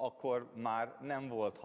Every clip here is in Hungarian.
akkor már nem volt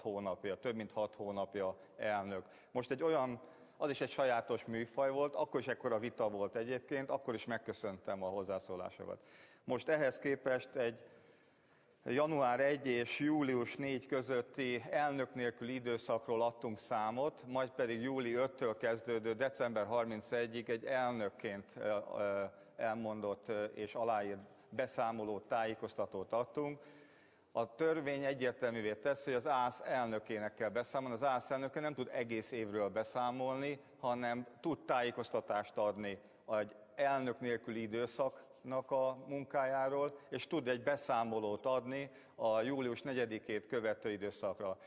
hónapja, több mint hat hónapja elnök. Most egy olyan, az is egy sajátos műfaj volt, akkor is ekkora vita volt egyébként, akkor is megköszöntem a hozzászólásokat. Most ehhez képest egy január 1 és július 4 közötti elnök nélküli időszakról adtunk számot, majd pedig júli 5-től kezdődő december 31-ig egy elnökként elmondott és aláírt beszámolót, tájékoztatót adtunk. A törvény egyértelművé teszi, hogy az ÁSZ elnökének kell beszámolni. Az ÁSZ elnöke nem tud egész évről beszámolni, hanem tud tájékoztatást adni egy elnök nélküli időszak nak a munkájáról, és tud egy beszámolót adni a július 4-ét követő időszakra.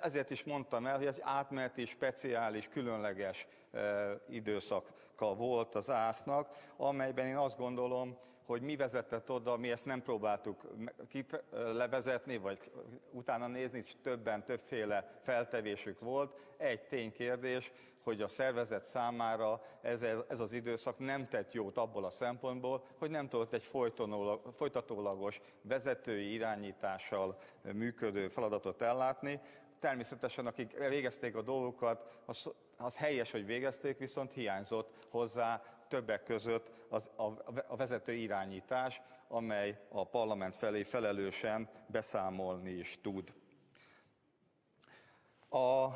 Ezért is mondtam el, hogy ez átmeneti, speciális, különleges e, időszaka volt az ásznak, amelyben én azt gondolom, hogy mi vezetett oda, mi ezt nem próbáltuk levezetni, vagy utána nézni, többen, többféle feltevésük volt. Egy ténykérdés, hogy a szervezet számára ez, ez az időszak nem tett jót abból a szempontból, hogy nem tudott egy folytatólagos vezetői irányítással működő feladatot ellátni. Természetesen, akik végezték a dolgokat, az, az helyes, hogy végezték, viszont hiányzott hozzá többek között az, a, a vezető irányítás, amely a parlament felé felelősen beszámolni is tud. A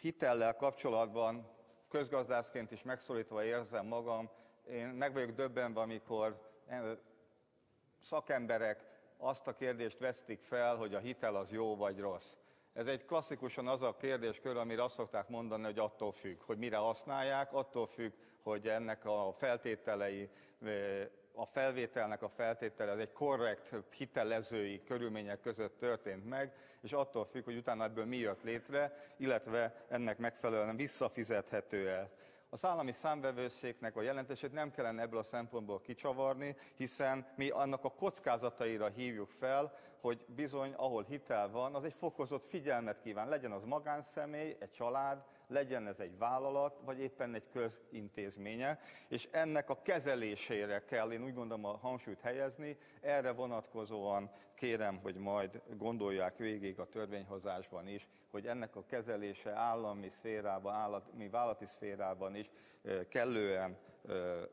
hitellel kapcsolatban közgazdászként is megszólítva érzem magam. Én meg vagyok döbbenve, amikor szakemberek azt a kérdést vesztik fel, hogy a hitel az jó vagy rossz. Ez egy klasszikusan az a kérdéskör, amire azt szokták mondani, hogy attól függ, hogy mire használják, attól függ, hogy ennek a feltételei a felvételnek a feltétele az egy korrekt hitelezői körülmények között történt meg, és attól függ, hogy utána ebből mi jött létre, illetve ennek megfelelően visszafizethető el. Az állami számvevőszéknek a jelentését nem kellene ebből a szempontból kicsavarni, hiszen mi annak a kockázataira hívjuk fel, hogy bizony, ahol hitel van, az egy fokozott figyelmet kíván. Legyen az magánszemély, egy család, legyen ez egy vállalat, vagy éppen egy közintézménye, és ennek a kezelésére kell, én úgy gondolom, a hangsúlyt helyezni, erre vonatkozóan kérem, hogy majd gondolják végig a törvényhozásban is, hogy ennek a kezelése állami szférában, állami vállalati szférában is kellően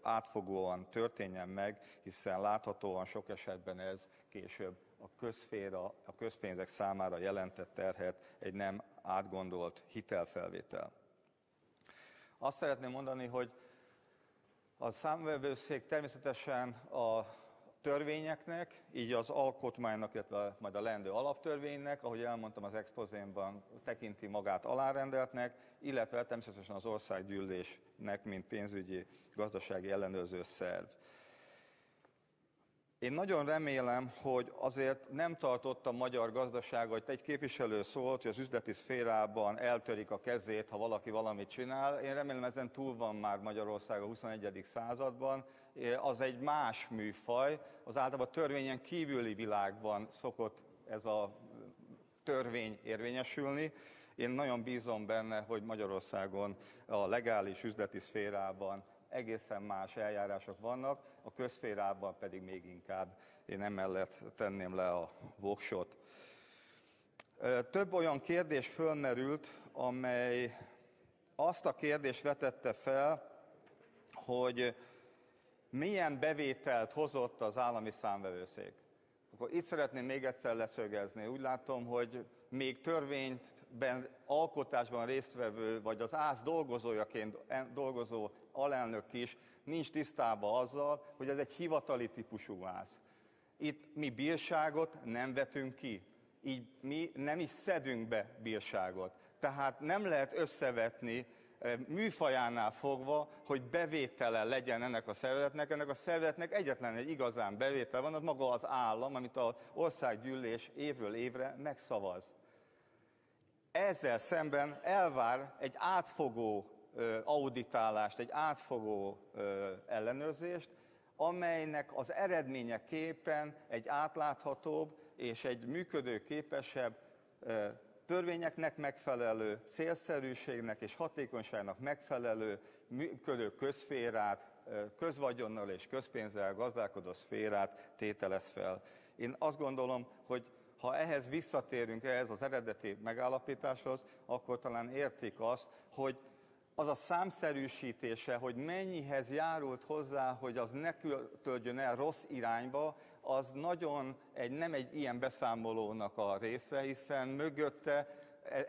átfogóan történjen meg, hiszen láthatóan sok esetben ez később a közféra, a közpénzek számára jelentett terhet egy nem átgondolt hitelfelvétel. Azt szeretném mondani, hogy a számvevőszék természetesen a törvényeknek, így az alkotmánynak, illetve majd a lendő alaptörvénynek, ahogy elmondtam az expozémban, tekinti magát alárendeltnek, illetve természetesen az országgyűlésnek, mint pénzügyi gazdasági ellenőrző szerv. Én nagyon remélem, hogy azért nem tartott a magyar gazdaság, hogy egy képviselő szólt, hogy az üzleti szférában eltörik a kezét, ha valaki valamit csinál. Én remélem ezen túl van már Magyarország a 21. században. Az egy más műfaj, az általában törvényen kívüli világban szokott ez a törvény érvényesülni. Én nagyon bízom benne, hogy Magyarországon a legális üzleti szférában egészen más eljárások vannak, a közférában pedig még inkább én emellett tenném le a voksot. Több olyan kérdés fölmerült, amely azt a kérdést vetette fel, hogy milyen bevételt hozott az állami számvevőszék. Akkor itt szeretném még egyszer leszögezni. Úgy látom, hogy még törvényben, alkotásban résztvevő, vagy az ÁSZ dolgozójaként dolgozó alelnök is nincs tisztában azzal, hogy ez egy hivatali típusú váz. Itt mi bírságot nem vetünk ki, így mi nem is szedünk be bírságot. Tehát nem lehet összevetni eh, műfajánál fogva, hogy bevétele legyen ennek a szervezetnek. Ennek a szervezetnek egyetlen egy igazán bevétel van, az maga az állam, amit az országgyűlés évről évre megszavaz. Ezzel szemben elvár egy átfogó auditálást, egy átfogó ellenőrzést, amelynek az eredményeképpen egy átláthatóbb és egy működőképesebb törvényeknek megfelelő, célszerűségnek és hatékonyságnak megfelelő működő közférát, közvagyonnal és közpénzzel gazdálkodó szférát tételez fel. Én azt gondolom, hogy ha ehhez visszatérünk, ehhez az eredeti megállapításhoz, akkor talán értik azt, hogy az a számszerűsítése, hogy mennyihez járult hozzá, hogy az ne töltjön el rossz irányba, az nagyon egy, nem egy ilyen beszámolónak a része, hiszen mögötte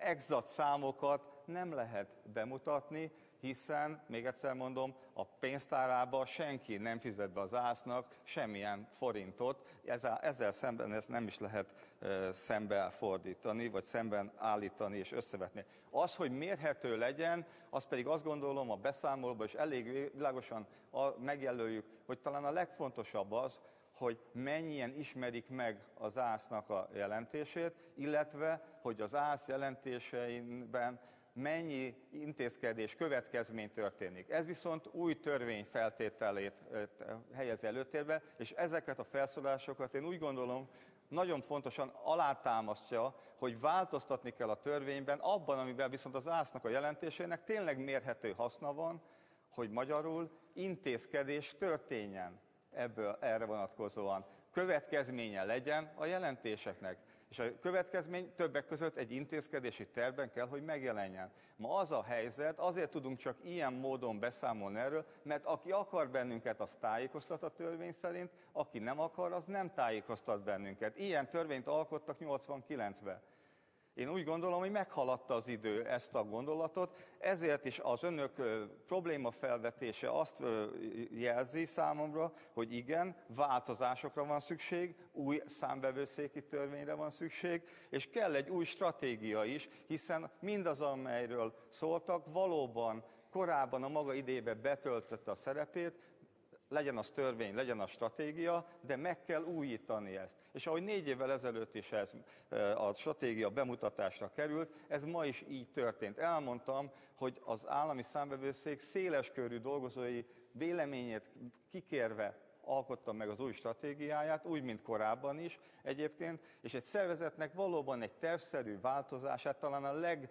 exakt számokat nem lehet bemutatni, hiszen, még egyszer mondom, a pénztárába senki nem fizet be az ásznak semmilyen forintot, ezzel, ezzel szemben ezt nem is lehet e, szembe fordítani, vagy szemben állítani és összevetni. Az, hogy mérhető legyen, az pedig azt gondolom a beszámolóban is elég világosan megjelöljük, hogy talán a legfontosabb az, hogy mennyien ismerik meg az ásznak a jelentését, illetve hogy az ász jelentéseiben mennyi intézkedés, következmény történik. Ez viszont új törvény feltételét helyez előtérbe, és ezeket a felszólásokat én úgy gondolom, nagyon fontosan alátámasztja, hogy változtatni kell a törvényben, abban, amiben viszont az ásznak a jelentésének tényleg mérhető haszna van, hogy magyarul intézkedés történjen ebből erre vonatkozóan. Következménye legyen a jelentéseknek. És a következmény többek között egy intézkedési tervben kell, hogy megjelenjen. Ma az a helyzet, azért tudunk csak ilyen módon beszámolni erről, mert aki akar bennünket, az tájékoztat a törvény szerint, aki nem akar, az nem tájékoztat bennünket. Ilyen törvényt alkottak 89-ben. Én úgy gondolom, hogy meghaladta az idő ezt a gondolatot, ezért is az önök probléma felvetése azt jelzi számomra, hogy igen, változásokra van szükség, új számbevőszéki törvényre van szükség, és kell egy új stratégia is, hiszen mindaz, amelyről szóltak, valóban korábban a maga idébe betöltötte a szerepét, legyen az törvény, legyen az stratégia, de meg kell újítani ezt. És ahogy négy évvel ezelőtt is ez a stratégia bemutatásra került, ez ma is így történt. Elmondtam, hogy az állami számbevőszék széleskörű dolgozói véleményét kikérve alkotta meg az új stratégiáját, úgy, mint korábban is egyébként, és egy szervezetnek valóban egy tervszerű változását talán a leg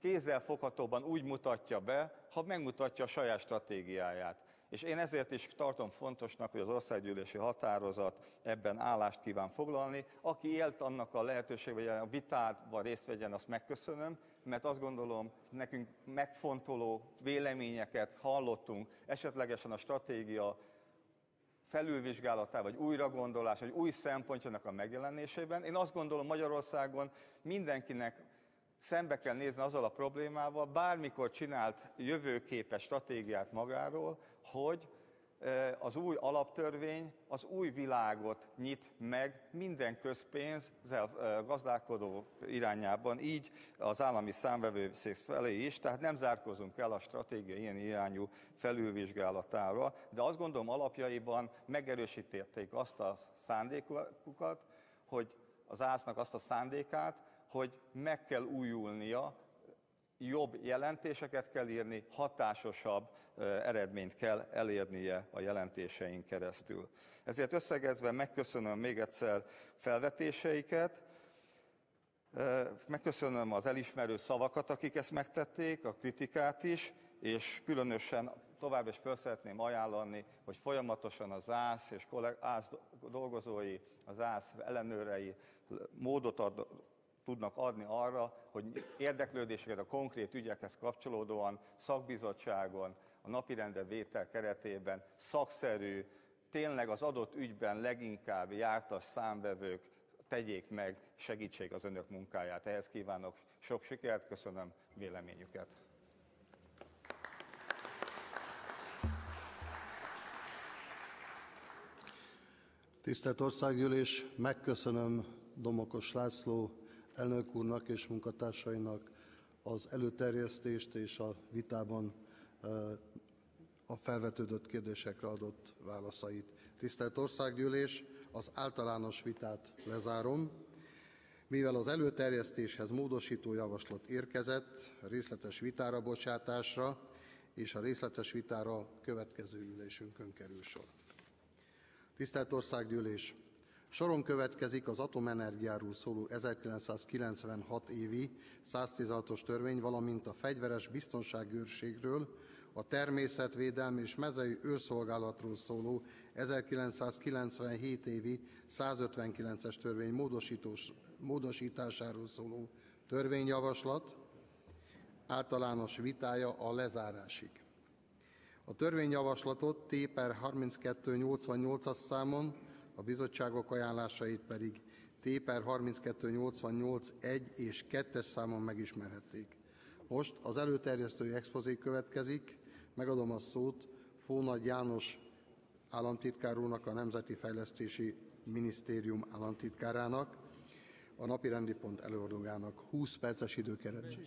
kézzelfoghatóban úgy mutatja be, ha megmutatja a saját stratégiáját. És én ezért is tartom fontosnak, hogy az országgyűlési határozat ebben állást kíván foglalni. Aki élt annak a lehetőség, hogy a vitában részt vegyen, azt megköszönöm, mert azt gondolom, nekünk megfontoló véleményeket hallottunk, esetlegesen a stratégia felülvizsgálatával, vagy újragondolás, vagy új szempontjának a megjelenésében. Én azt gondolom Magyarországon mindenkinek szembe kell nézni azzal a problémával, bármikor csinált jövőképes stratégiát magáról, hogy az új alaptörvény az új világot nyit meg minden közpénzzel gazdálkodó irányában, így az állami számvevőszék felé is, tehát nem zárkozunk el a stratégia ilyen irányú felülvizsgálatára, de azt gondolom alapjaiban megerősítették azt a szándékukat, hogy az ásznak azt a szándékát, hogy meg kell újulnia, jobb jelentéseket kell írni, hatásosabb eredményt kell elérnie a jelentéseink keresztül. Ezért összegezve megköszönöm még egyszer felvetéseiket, megköszönöm az elismerő szavakat, akik ezt megtették, a kritikát is, és különösen tovább is fel szeretném ajánlani, hogy folyamatosan az ÁSZ és ÁSZ dolgozói, az ÁSZ ellenőrei módot ad, tudnak adni arra, hogy érdeklődéseket a konkrét ügyekhez kapcsolódóan szakbizottságon, a napirendre vétel keretében szakszerű, tényleg az adott ügyben leginkább jártas számbevők tegyék meg, segítség az önök munkáját. Ehhez kívánok sok sikert, köszönöm véleményüket. Tisztelt Országgyűlés, megköszönöm Domokos László elnök úrnak és munkatársainak az előterjesztést és a vitában a felvetődött kérdésekre adott válaszait. Tisztelt Országgyűlés, az általános vitát lezárom. Mivel az előterjesztéshez módosító javaslat érkezett, részletes vitára bocsátásra és a részletes vitára következő ülésünkön kerül sor. Tisztelt Országgyűlés! Soron következik az atomenergiáról szóló 1996 évi 116-os törvény, valamint a fegyveres biztonságőrségről, a természetvédelmi és mezei őrszolgálatról szóló 1997 évi 159-es törvény módosítós, módosításáról szóló törvényjavaslat általános vitája a lezárásig. A törvényjavaslatot T per 3288-as számon, a bizottságok ajánlásait pedig T per 3288 1 és 2-es számon megismerhették. Most az előterjesztői expozé következik, megadom a szót Fónagy János államtitkár úrnak, a Nemzeti Fejlesztési Minisztérium államtitkárának, a napirendi pont előadójának 20 perces időkeret.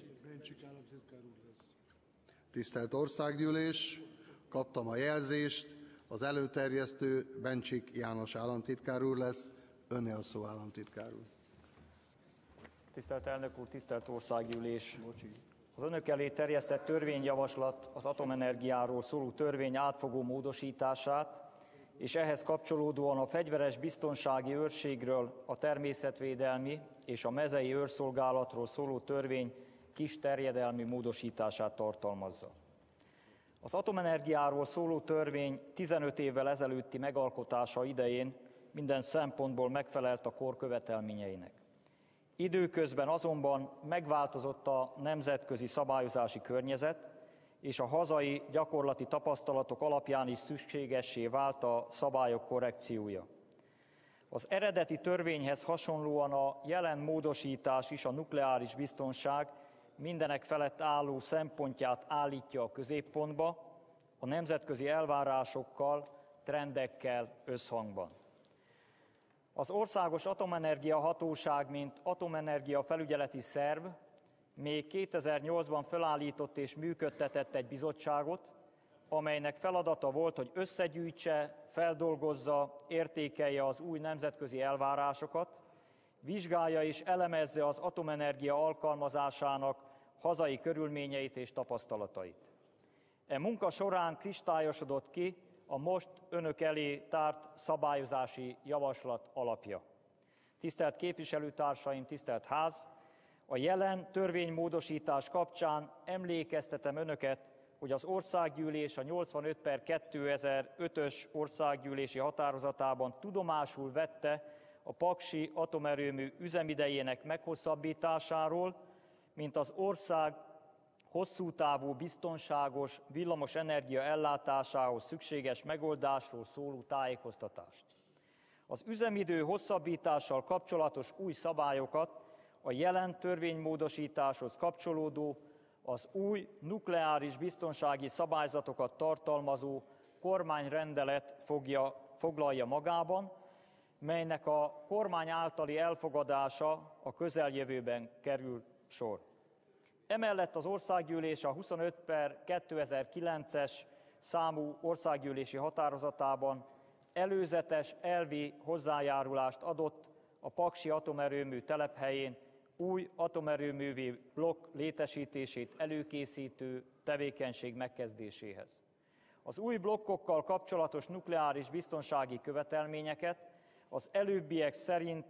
Tisztelt Országgyűlés, kaptam a jelzést, az előterjesztő Bencsik János államtitkár úr lesz, önne a szó államtitkár úr. Tisztelt elnök úr, tisztelt országgyűlés! Az önök elé terjesztett törvényjavaslat az atomenergiáról szóló törvény átfogó módosítását és ehhez kapcsolódóan a fegyveres biztonsági őrségről, a természetvédelmi és a mezei őrszolgálatról szóló törvény kis terjedelmi módosítását tartalmazza. Az atomenergiáról szóló törvény 15 évvel ezelőtti megalkotása idején minden szempontból megfelelt a kor követelményeinek. Időközben azonban megváltozott a nemzetközi szabályozási környezet, és a hazai gyakorlati tapasztalatok alapján is szükségessé vált a szabályok korrekciója. Az eredeti törvényhez hasonlóan a jelen módosítás is a nukleáris biztonság mindenek felett álló szempontját állítja a középpontba, a nemzetközi elvárásokkal, trendekkel összhangban. Az Országos Atomenergia Hatóság, mint atomenergia felügyeleti szerv még 2008-ban felállított és működtetett egy bizottságot, amelynek feladata volt, hogy összegyűjtse, feldolgozza, értékelje az új nemzetközi elvárásokat, vizsgálja és elemezze az atomenergia alkalmazásának hazai körülményeit és tapasztalatait. E munka során kristályosodott ki a most önök elé tárt szabályozási javaslat alapja. Tisztelt képviselőtársaim, tisztelt ház! A jelen törvénymódosítás kapcsán emlékeztetem önöket, hogy az országgyűlés a 85 per 2005-ös országgyűlési határozatában tudomásul vette a Paksi atomerőmű üzemidejének meghosszabbításáról, mint az ország hosszú távú, biztonságos villamos energia ellátásához szükséges megoldásról szóló tájékoztatást. Az üzemidő hosszabbítással kapcsolatos új szabályokat a jelen törvénymódosításhoz kapcsolódó, az új nukleáris biztonsági szabályzatokat tartalmazó kormányrendelet fogja, foglalja magában, melynek a kormány általi elfogadása a közeljövőben kerül sor. Emellett az országgyűlés a 25 per 2009-es számú országgyűlési határozatában előzetes elvi hozzájárulást adott a Paksi atomerőmű telephelyén új atomerőművi blokk létesítését előkészítő tevékenység megkezdéséhez. Az új blokkokkal kapcsolatos nukleáris biztonsági követelményeket az előbbiek szerint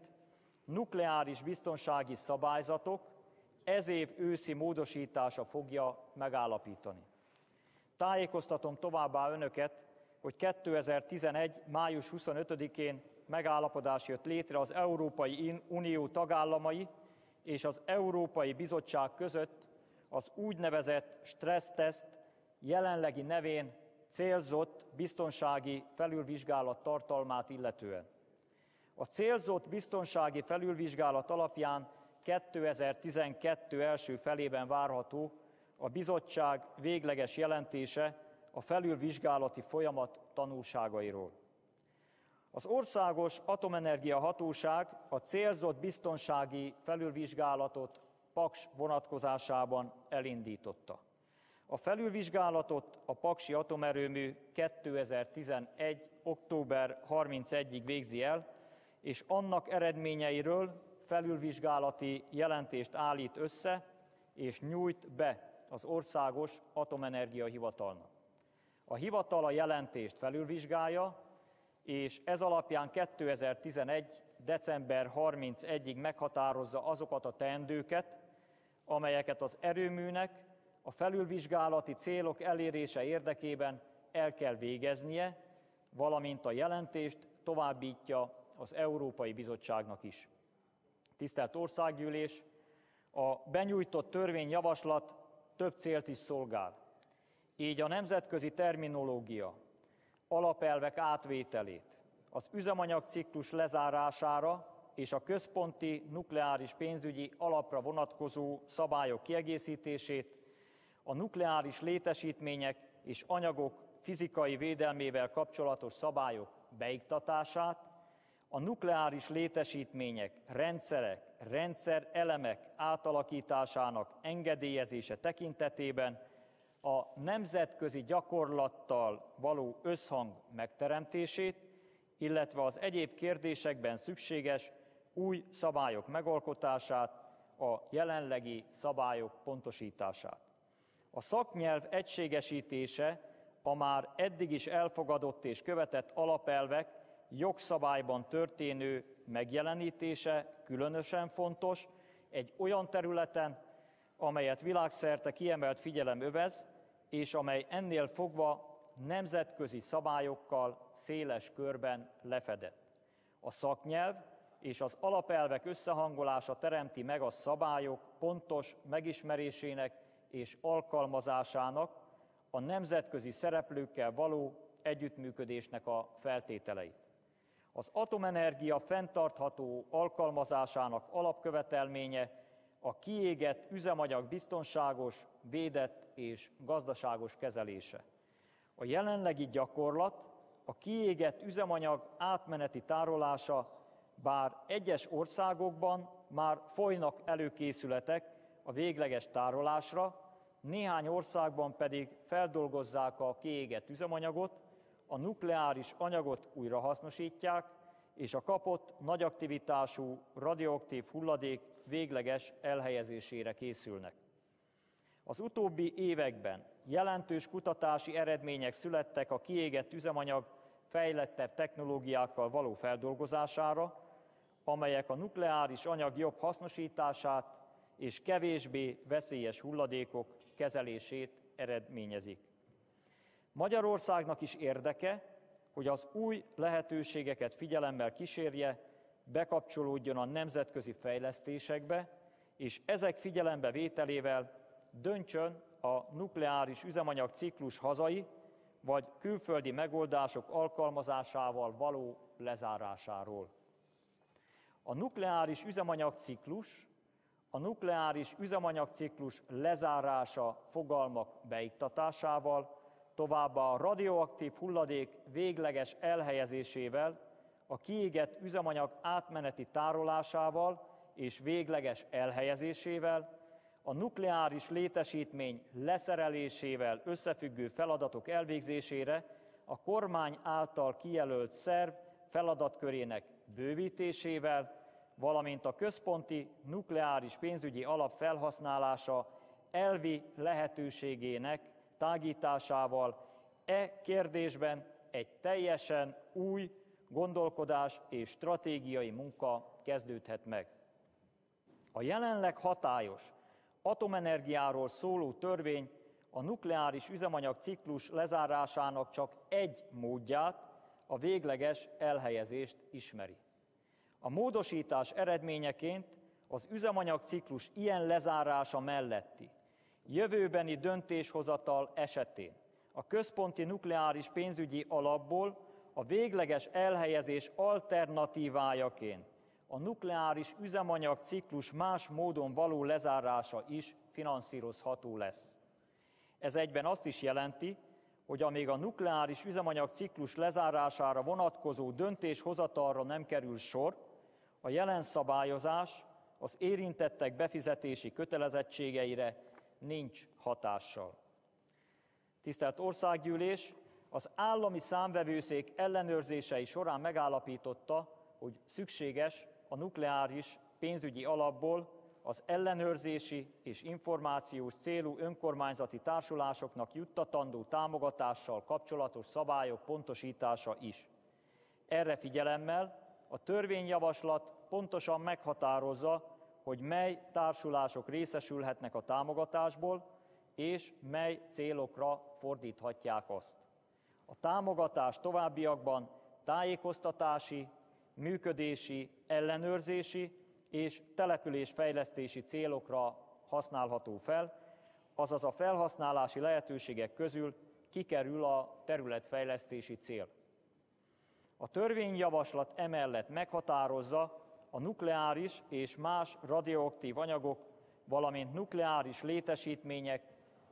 nukleáris biztonsági szabályzatok ez év őszi módosítása fogja megállapítani. Tájékoztatom továbbá önöket, hogy 2011. május 25-én megállapodás jött létre az Európai Unió tagállamai és az Európai Bizottság között az úgynevezett stresszteszt jelenlegi nevén célzott biztonsági felülvizsgálat tartalmát illetően. A célzott biztonsági felülvizsgálat alapján 2012 első felében várható a bizottság végleges jelentése a felülvizsgálati folyamat tanulságairól. Az Országos Atomenergia Hatóság a célzott biztonsági felülvizsgálatot Paks vonatkozásában elindította. A felülvizsgálatot a Paksi atomerőmű 2011. október 31-ig végzi el, és annak eredményeiről felülvizsgálati jelentést állít össze, és nyújt be az Országos Atomenergia Hivatalnak. A hivatal a jelentést felülvizsgálja, és ez alapján 2011. december 31-ig meghatározza azokat a teendőket, amelyeket az erőműnek a felülvizsgálati célok elérése érdekében el kell végeznie, valamint a jelentést továbbítja az Európai Bizottságnak is. Tisztelt Országgyűlés, a benyújtott törvényjavaslat több célt is szolgál. Így a nemzetközi terminológia, alapelvek átvételét, az üzemanyagciklus lezárására és a központi nukleáris pénzügyi alapra vonatkozó szabályok kiegészítését, a nukleáris létesítmények és anyagok fizikai védelmével kapcsolatos szabályok beiktatását, a nukleáris létesítmények, rendszerek, rendszer elemek átalakításának engedélyezése tekintetében a nemzetközi gyakorlattal való összhang megteremtését, illetve az egyéb kérdésekben szükséges új szabályok megalkotását, a jelenlegi szabályok pontosítását. A szaknyelv egységesítése a már eddig is elfogadott és követett alapelvek jogszabályban történő megjelenítése különösen fontos egy olyan területen, amelyet világszerte kiemelt figyelem övez, és amely ennél fogva nemzetközi szabályokkal széles körben lefedett. A szaknyelv és az alapelvek összehangolása teremti meg a szabályok pontos megismerésének és alkalmazásának, a nemzetközi szereplőkkel való együttműködésnek a feltételeit. Az atomenergia fenntartható alkalmazásának alapkövetelménye a kiégett üzemanyag biztonságos, védett és gazdaságos kezelése. A jelenlegi gyakorlat a kiégett üzemanyag átmeneti tárolása, bár egyes országokban már folynak előkészületek a végleges tárolásra, néhány országban pedig feldolgozzák a kiégett üzemanyagot, a nukleáris anyagot újrahasznosítják, és a kapott nagy aktivitású radioaktív hulladék végleges elhelyezésére készülnek. Az utóbbi években jelentős kutatási eredmények születtek a kiégett üzemanyag fejlettebb technológiákkal való feldolgozására, amelyek a nukleáris anyag jobb hasznosítását és kevésbé veszélyes hulladékok kezelését eredményezik. Magyarországnak is érdeke, hogy az új lehetőségeket figyelemmel kísérje, bekapcsolódjon a nemzetközi fejlesztésekbe, és ezek figyelembe vételével döntsön a nukleáris üzemanyag ciklus hazai vagy külföldi megoldások alkalmazásával való lezárásáról. A nukleáris üzemanyagciklus, a nukleáris üzemanyagciklus lezárása fogalmak beiktatásával, továbbá a radioaktív hulladék végleges elhelyezésével, a kiégett üzemanyag átmeneti tárolásával és végleges elhelyezésével, a nukleáris létesítmény leszerelésével összefüggő feladatok elvégzésére a kormány által kijelölt szerv feladatkörének bővítésével, valamint a központi nukleáris pénzügyi alap felhasználása elvi lehetőségének tágításával e kérdésben egy teljesen új gondolkodás és stratégiai munka kezdődhet meg. A jelenleg hatályos atomenergiáról szóló törvény a nukleáris üzemanyag ciklus lezárásának csak egy módját, a végleges elhelyezést ismeri. A módosítás eredményeként az üzemanyagciklus ilyen lezárása melletti jövőbeni döntéshozatal esetén a központi nukleáris pénzügyi alapból a végleges elhelyezés alternatívájaként a nukleáris üzemanyag ciklus más módon való lezárása is finanszírozható lesz. Ez egyben azt is jelenti, hogy amíg a nukleáris üzemanyag ciklus lezárására vonatkozó döntéshozatalra nem kerül sor, a jelen szabályozás az érintettek befizetési kötelezettségeire nincs hatással. Tisztelt Országgyűlés, az állami számvevőszék ellenőrzései során megállapította, hogy szükséges a nukleáris pénzügyi alapból az ellenőrzési és információs célú önkormányzati társulásoknak juttatandó támogatással kapcsolatos szabályok pontosítása is. Erre figyelemmel a törvényjavaslat pontosan meghatározza, hogy mely társulások részesülhetnek a támogatásból, és mely célokra fordíthatják azt. A támogatás továbbiakban tájékoztatási, működési, ellenőrzési és településfejlesztési célokra használható fel, azaz a felhasználási lehetőségek közül kikerül a területfejlesztési cél. A törvényjavaslat emellett meghatározza a nukleáris és más radioaktív anyagok, valamint nukleáris létesítmények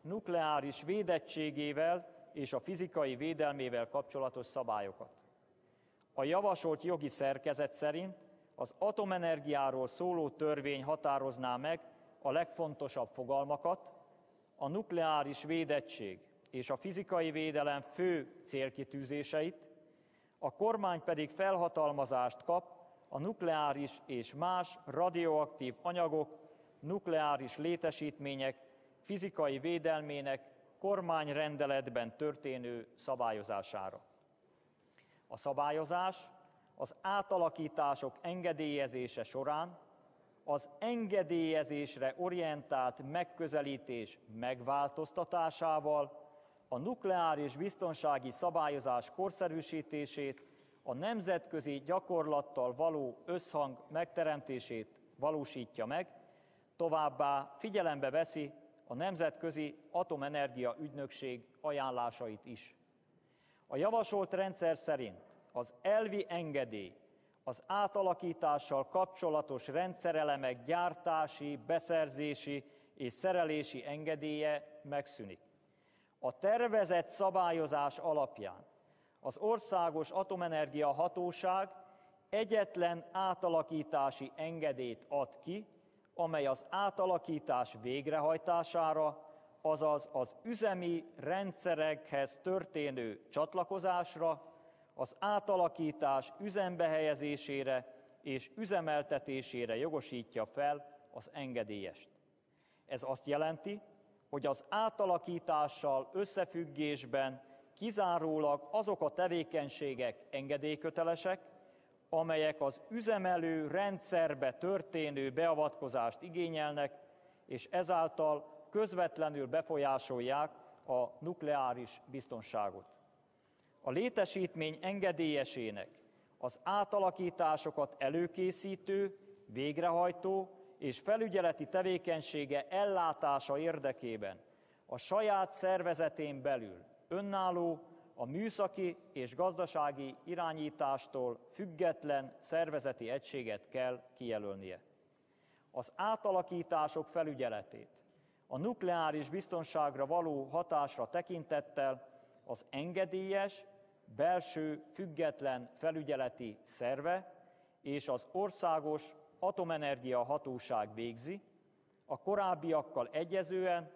nukleáris védettségével és a fizikai védelmével kapcsolatos szabályokat. A javasolt jogi szerkezet szerint az atomenergiáról szóló törvény határozná meg a legfontosabb fogalmakat, a nukleáris védettség és a fizikai védelem fő célkitűzéseit, a kormány pedig felhatalmazást kap a nukleáris és más radioaktív anyagok, nukleáris létesítmények fizikai védelmének kormányrendeletben történő szabályozására. A szabályozás az átalakítások engedélyezése során az engedélyezésre orientált megközelítés megváltoztatásával a nukleáris biztonsági szabályozás korszerűsítését, a nemzetközi gyakorlattal való összhang megteremtését valósítja meg, továbbá figyelembe veszi a Nemzetközi Atomenergia Ügynökség ajánlásait is. A javasolt rendszer szerint az elvi engedély az átalakítással kapcsolatos rendszerelemek gyártási, beszerzési és szerelési engedélye megszűnik. A tervezett szabályozás alapján az Országos Atomenergia Hatóság egyetlen átalakítási engedélyt ad ki, amely az átalakítás végrehajtására, azaz az üzemi rendszerekhez történő csatlakozásra, az átalakítás üzembe helyezésére és üzemeltetésére jogosítja fel az engedélyest. Ez azt jelenti, hogy az átalakítással összefüggésben kizárólag azok a tevékenységek engedélykötelesek, amelyek az üzemelő rendszerbe történő beavatkozást igényelnek, és ezáltal közvetlenül befolyásolják a nukleáris biztonságot. A létesítmény engedélyesének az átalakításokat előkészítő, végrehajtó és felügyeleti tevékenysége ellátása érdekében a saját szervezetén belül önálló, a műszaki és gazdasági irányítástól független szervezeti egységet kell kijelölnie. Az átalakítások felügyeletét, a nukleáris biztonságra való hatásra tekintettel az engedélyes, belső független felügyeleti szerve és az Országos Atomenergia Hatóság végzi, a korábbiakkal egyezően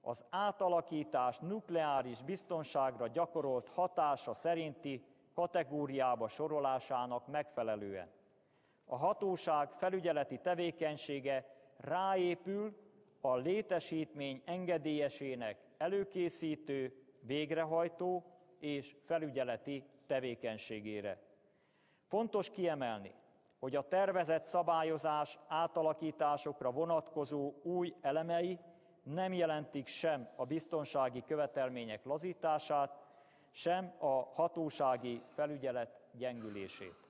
az átalakítás nukleáris biztonságra gyakorolt hatása szerinti kategóriába sorolásának megfelelően. A hatóság felügyeleti tevékenysége ráépül a létesítmény engedélyesének előkészítő, végrehajtó és felügyeleti tevékenységére. Fontos kiemelni, hogy a tervezett szabályozás átalakításokra vonatkozó új elemei nem jelentik sem a biztonsági követelmények lazítását, sem a hatósági felügyelet gyengülését.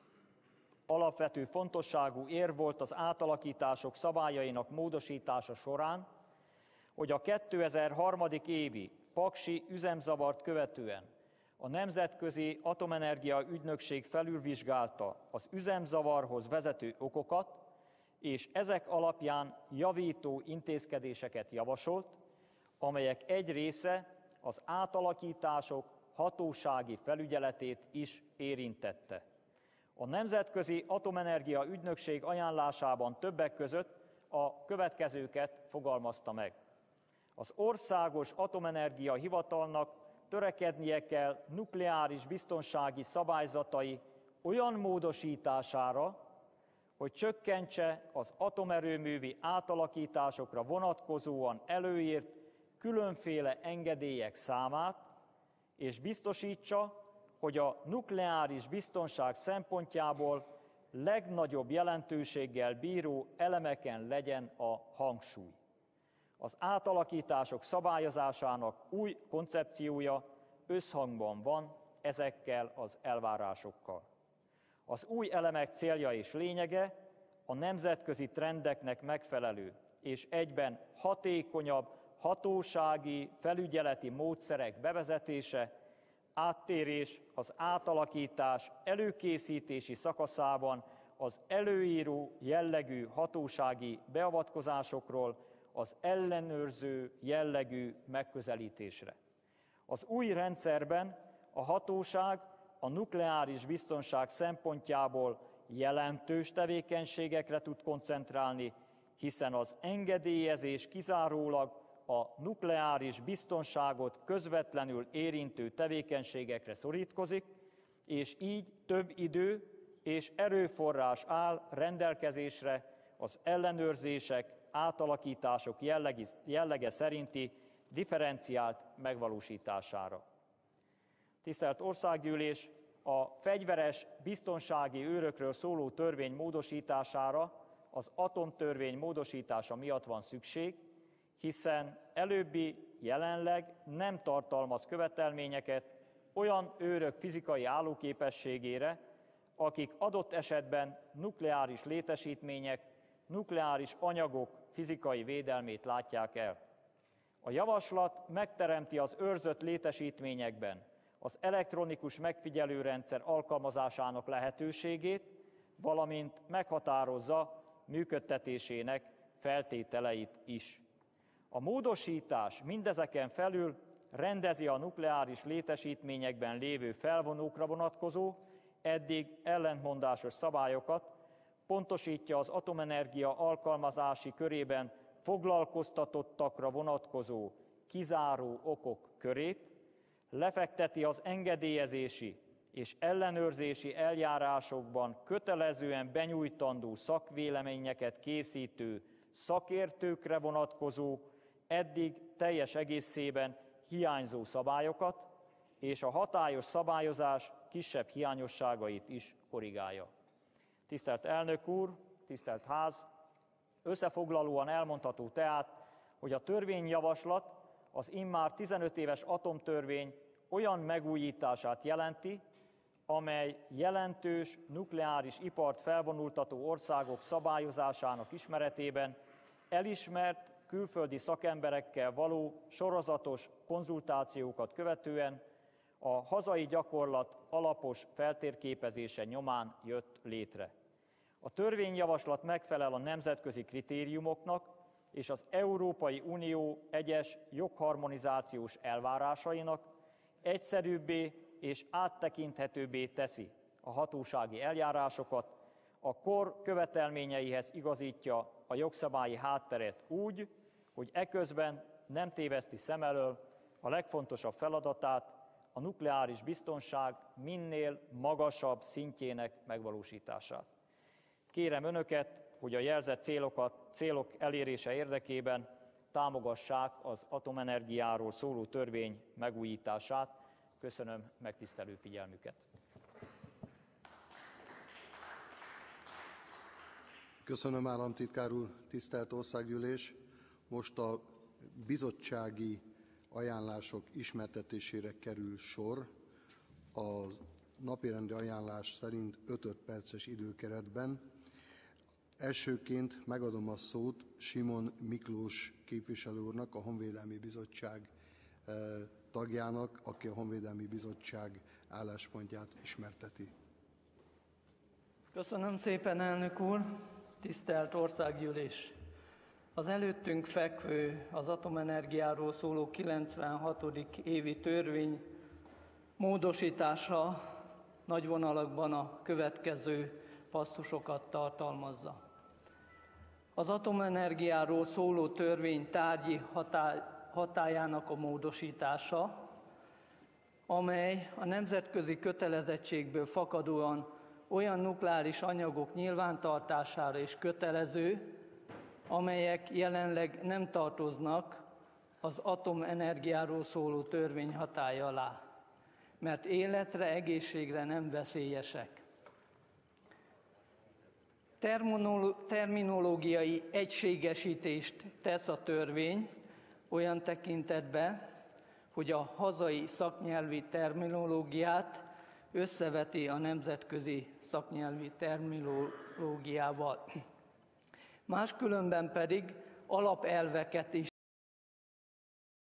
Alapvető fontosságú ér volt az átalakítások szabályainak módosítása során, hogy a 2003. évi paksi üzemzavart követően a Nemzetközi Atomenergia Ügynökség felülvizsgálta az üzemzavarhoz vezető okokat, és ezek alapján javító intézkedéseket javasolt, amelyek egy része az átalakítások hatósági felügyeletét is érintette. A Nemzetközi Atomenergia Ügynökség ajánlásában többek között a következőket fogalmazta meg. Az Országos Atomenergia Hivatalnak törekednie kell nukleáris biztonsági szabályzatai olyan módosítására, hogy csökkentse az atomerőművi átalakításokra vonatkozóan előírt különféle engedélyek számát, és biztosítsa, hogy a nukleáris biztonság szempontjából legnagyobb jelentőséggel bíró elemeken legyen a hangsúly. Az átalakítások szabályozásának új koncepciója összhangban van ezekkel az elvárásokkal. Az új elemek célja és lényege a nemzetközi trendeknek megfelelő és egyben hatékonyabb hatósági, felügyeleti módszerek bevezetése, áttérés az átalakítás előkészítési szakaszában az előíró jellegű hatósági beavatkozásokról az ellenőrző jellegű megközelítésre. Az új rendszerben a hatóság a nukleáris biztonság szempontjából jelentős tevékenységekre tud koncentrálni, hiszen az engedélyezés kizárólag a nukleáris biztonságot közvetlenül érintő tevékenységekre szorítkozik, és így több idő és erőforrás áll rendelkezésre az ellenőrzések, átalakítások jellegi, jellege szerinti differenciált megvalósítására. Tisztelt Országgyűlés, a fegyveres biztonsági őrökről szóló törvény módosítására az atomtörvény módosítása miatt van szükség, hiszen előbbi jelenleg nem tartalmaz követelményeket olyan őrök fizikai állóképességére, akik adott esetben nukleáris létesítmények, nukleáris anyagok fizikai védelmét látják el. A javaslat megteremti az őrzött létesítményekben az elektronikus megfigyelőrendszer alkalmazásának lehetőségét, valamint meghatározza működtetésének feltételeit is. A módosítás mindezeken felül rendezi a nukleáris létesítményekben lévő felvonókra vonatkozó, eddig ellentmondásos szabályokat, pontosítja az atomenergia alkalmazási körében foglalkoztatottakra vonatkozó kizáró okok körét, lefekteti az engedélyezési és ellenőrzési eljárásokban kötelezően benyújtandó szakvéleményeket készítő szakértőkre vonatkozó, eddig teljes egészében hiányzó szabályokat, és a hatályos szabályozás kisebb hiányosságait is korrigálja. Tisztelt elnök úr, tisztelt ház, összefoglalóan elmondható tehát, hogy a törvényjavaslat az immár 15 éves atomtörvény olyan megújítását jelenti, amely jelentős nukleáris ipart felvonultató országok szabályozásának ismeretében elismert külföldi szakemberekkel való sorozatos konzultációkat követően a hazai gyakorlat alapos feltérképezése nyomán jött létre. A törvényjavaslat megfelel a nemzetközi kritériumoknak, és az Európai Unió egyes jogharmonizációs elvárásainak egyszerűbbé és áttekinthetőbbé teszi a hatósági eljárásokat, a kor követelményeihez igazítja a jogszabályi hátteret úgy, hogy eközben nem téveszti szem elől a legfontosabb feladatát, a nukleáris biztonság minél magasabb szintjének megvalósítását. Kérem Önöket, hogy a jelzett célokat, célok elérése érdekében támogassák az atomenergiáról szóló törvény megújítását. Köszönöm megtisztelő figyelmüket. Köszönöm, államtitkár úr, tisztelt országgyűlés. Most a bizottsági ajánlások ismertetésére kerül sor. A napirendi ajánlás szerint 5 perces időkeretben. Elsőként megadom a szót Simon Miklós képviselő úrnak, a Honvédelmi Bizottság eh, tagjának, aki a Honvédelmi Bizottság álláspontját ismerteti. Köszönöm szépen, elnök úr! Tisztelt Országgyűlés! Az előttünk fekvő, az atomenergiáról szóló 96. évi törvény módosítása nagy vonalakban a következő passzusokat tartalmazza. Az atomenergiáról szóló törvény tárgyi hatály, hatájának a módosítása, amely a nemzetközi kötelezettségből fakadóan olyan nukleáris anyagok nyilvántartására is kötelező, amelyek jelenleg nem tartoznak az atomenergiáról szóló törvény hatája alá, mert életre, egészségre nem veszélyesek. Terminológiai egységesítést tesz a törvény olyan tekintetbe, hogy a hazai szaknyelvi terminológiát összeveti a nemzetközi szaknyelvi terminológiával. Máskülönben pedig alapelveket is